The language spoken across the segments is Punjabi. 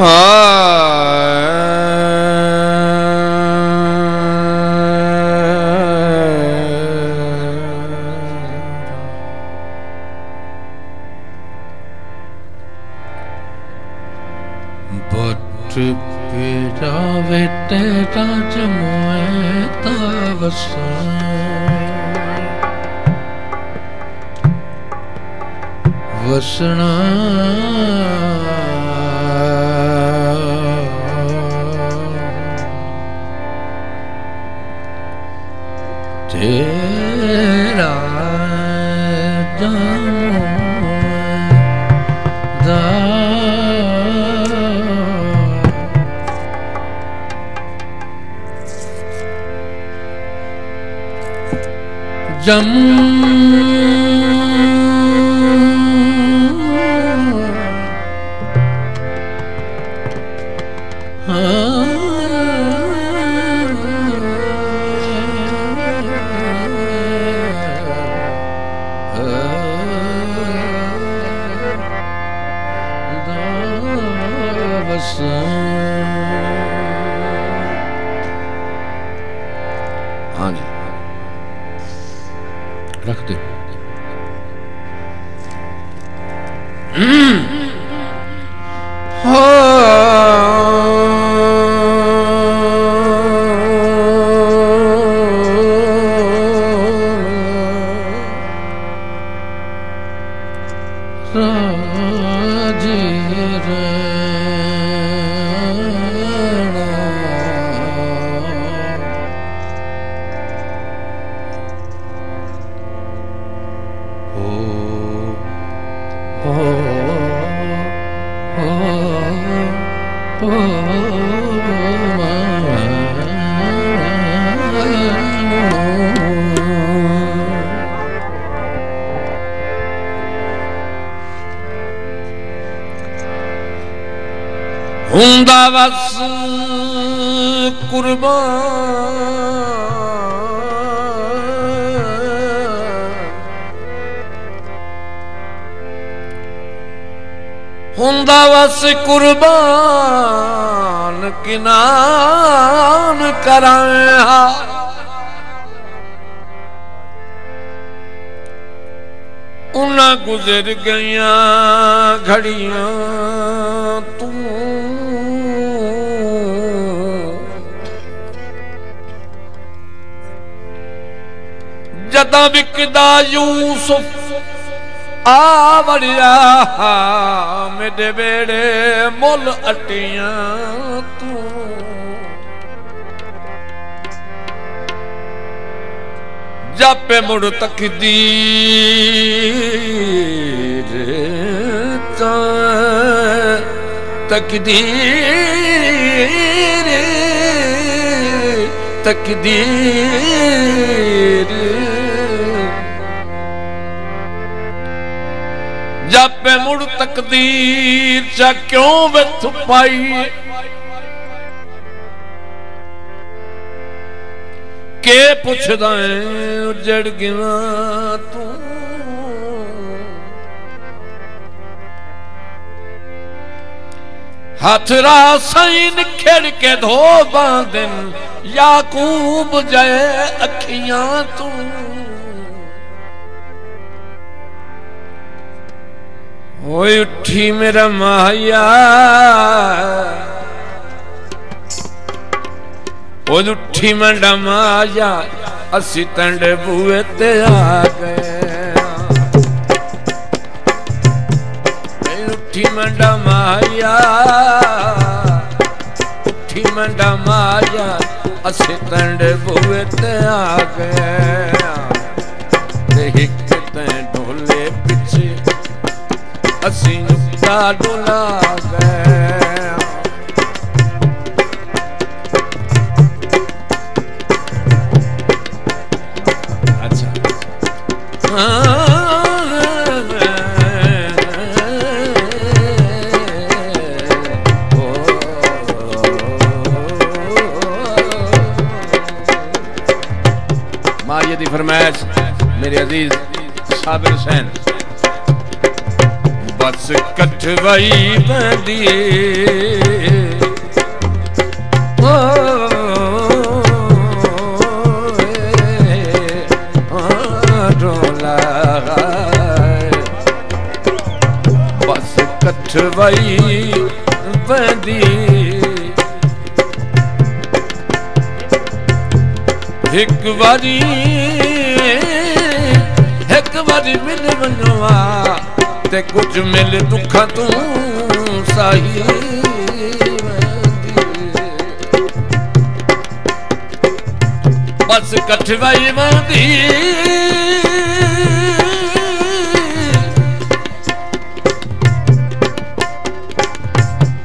ਬਟ ਪਿਰਾਵੇ ਤੇਰਾ ਜਮੋਏ ਤਾ ਵਸਾ ਵਸਣਾ जम् Oh! ਹੁੰਦਾ ਵਸ ਕੁਰਬਾਨ। ਹੁੰਦਾ ਵਸ ਕੁਰਬਾਨ ਕਿਨਾਨ ਕਰਾਂ ਉਹਨਾਂ ਗੁਜ਼ਰ ਗਈਆਂ ਘੜੀਆਂ ਤੂੰ ਜਦਾਂ ਵਿਕਦਾ ਯੂਸਫ, ਆ ਵੜਿਆ ਮੇਰੇ ਵੇੜੇ ਮੁੱਲ ਅਟੀਆਂ ਤੂੰ। ਜਾਪੇ ਮੁੜ ਤਕਦੀਰ ਤਾਂ ਤਕਦੀਰ ਤਕਦੀਰ ਜਾਪੇ ਮੁੜ ਤਕਦੀਰ ਚਾ ਕਿਉਂ ਵਿਥ ਪਾਈ? ਕੇ ਪੁੱਛਦਾ ਏ, ਉਜੜ ਗਿਆ ਤੂੰ? ਹੱਥ ਰਾ ਸੈਨ ਖੇੜ ਕੇ ਧੋ ਬਾਂਦਨ ਯਾਕੂਬ ਜੈ ਅੱਖੀਆਂ ਤੂੰ। ਓਏ ਉੱਠੀ ਮੇਰਾ ਮਾਇਆ। ਓਏ ਉੱਠੀ ਮੰਡਾ ਮਾਇਆ, ਅਸੀਂ ਤੰਡੇ ਬੂਏ ਤੇ ਆ ਗਏ। ਓਏ ਉੱਠੀ ਮੰਡਾ ਮਾਇਆ, ਉੱਠੀ ਮੰਡਾ ਮਾਇਆ, ਅਸੀਂ ਤੰਡੇ ਬੂਏ ਤੇ ਆ ਗਏ। डोला डोला गए ਫਰਮਾਇਸ਼ ਮੇਰੇ ਅਜ਼ੀਜ਼ ਸਾਬਰ ਹੁਸੈਨ ਬਸ ਕਠਵਈ ਬੰਦੀ ਕਠਵਈ ਬੰਦੀ ਇੱਕ ਵਾਰੀ ਇੱਕ ਵਾਰੀ ਮਿਲ ਵਨਵਾ ਤੇ ਕੁਝ ਮਿਲ ਦੁੱਖਾਂ ਤੋਂ ਸਾਹੀ ਬਸ ਕਠਵਾਈ ਮੰਦੀ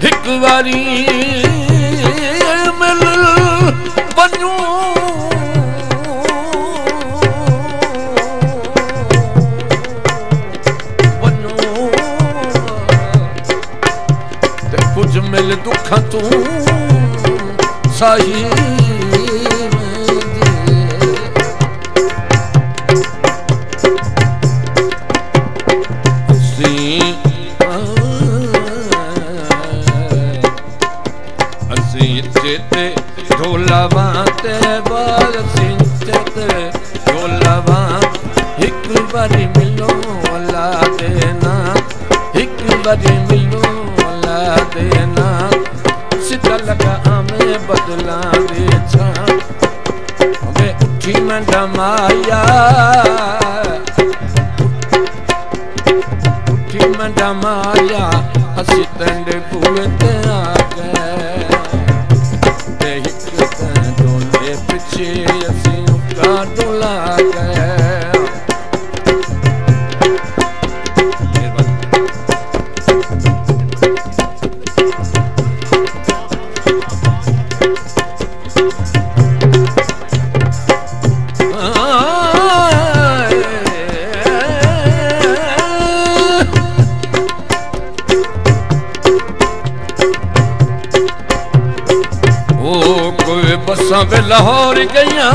ਇੱਕ ਵਾਰੀ ਮਿਲ ਬਨੂ ਉੱਠੀ ਉਹ ਬੱਸਾਂ ਵੇ ਲਾਹੌਰ ਗਈਆਂ।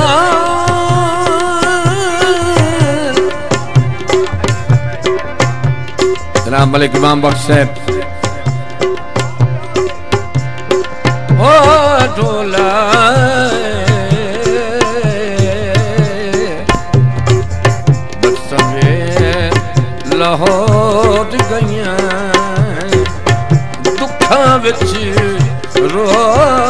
ਸਲਾਮ ਮਲਿਕ ਇਮਾਮ ਬਖਸ਼ ਸਾਹਿਬ। ਓ ਢੋਲਾ ਬੱਸਾਂ ਵੇ ਲਾਹੌਰ ਗਈਆਂ। ਦੁੱਖਾਂ ਵਿੱਚ ਰੋ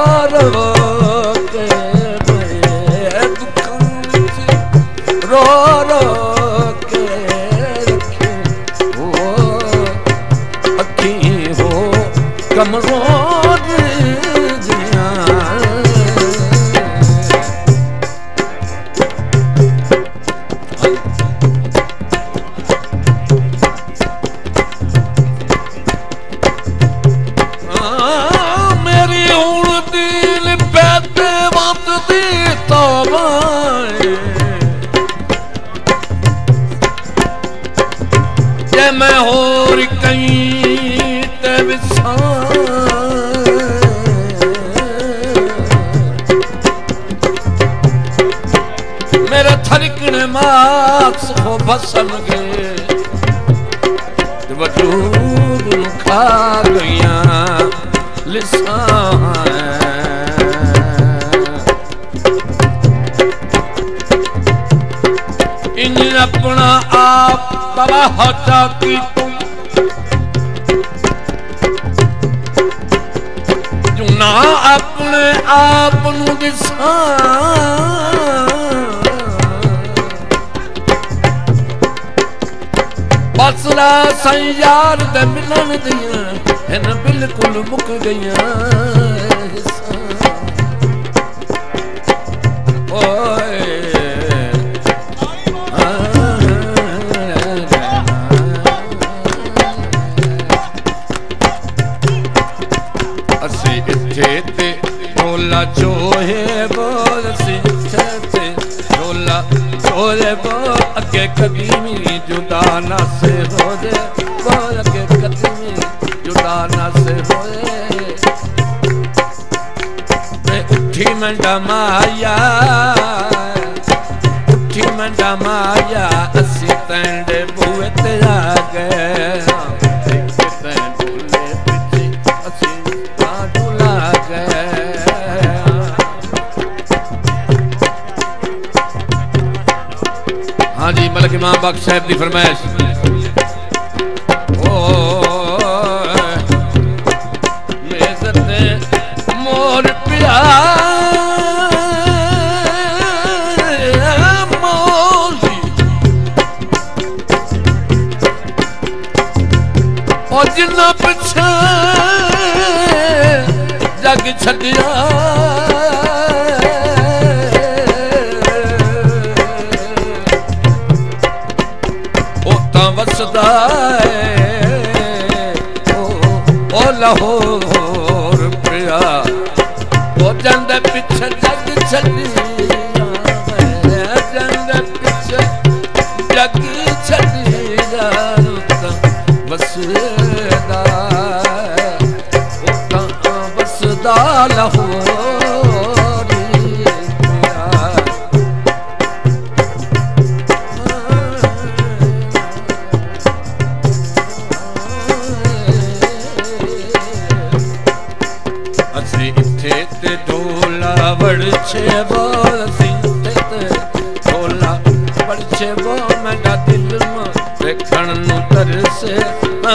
ਥਰਕਣ ਮਾਸ ਹੋ ਭਸਮਗੇ ਤੇ ਵਜੂਦ ਨੂੰ ਖਾ ਇੰਜ ਆਪਣਾ ਆਪ ਤਬਾਹ ਚਾਕੀ ਤੂੰ। ਜੋ ਨਾ ਆਪਣੇ ਆਪ ਨੂੰ ਦਿਸਾਂ। ਬਸਲਾ ਸੰਯਾਰ ਦੇ ਮਿਲਣ ਦੀਆਂ ਹਨ ਬਿਲਕੁਲ ਮੁੱਕ ਗਈਆਂ। ਕੋਲ ਕੇ ਕਤਮੀ ਜੁਦਾ ਨਾ ਹੋਏ। ਤੇ ਉੱਠੀ ਮੰਡਾ ਮਾਇਆ, ਉੱਠੀ ਮੰਡਾ ਮਾਇਆ, ਅਸੀਂ ਤੈਂਡੇ ਬੂਏ ਤੇ ਆ ਗਏ। ਹਾਂਜੀ, ਮਲਕ ਇਮਾਮ ਬਖਸ਼ ਸਾਹਿਬ ਦੀ ਫਰਮਾਇਸ਼। ਉਹ ਜਿੰਨਾ ਪਿੱਛੇ ਜੱਗ ਛੱਡਿਆ। ਉਹ ਤਾਂ ਵਸਦਾ ਏ। ਉਹ ਲਾਹੌਰ ਪਿਆ। ਉਹ ਜਾਂਦੇ ਪਿੱਛੇ ਜੱਗ ਛੱਡੀ ਢੋਲਾ ਵੜਛੇ ਬੋਲ ਸਿੰਘ ਤੇ ਤੇ ਢੋਲਾ ਵੜਛੇ ਬੋ ਮੇਰਾ ਦਿਲ ਮ ਵੇਖਣ ਨੂੰ ਤਰਸੇ। ਆ,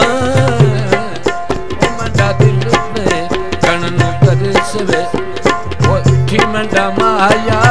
ਉਹ ਮੇਰਾ ਦਿਲ ਵੇਖਣ ਨੂੰ ਤਰਸੇ। ਵੇ ਉਹ ਉੱਠੀ ਮੰਡਾ ਮਾਇਆ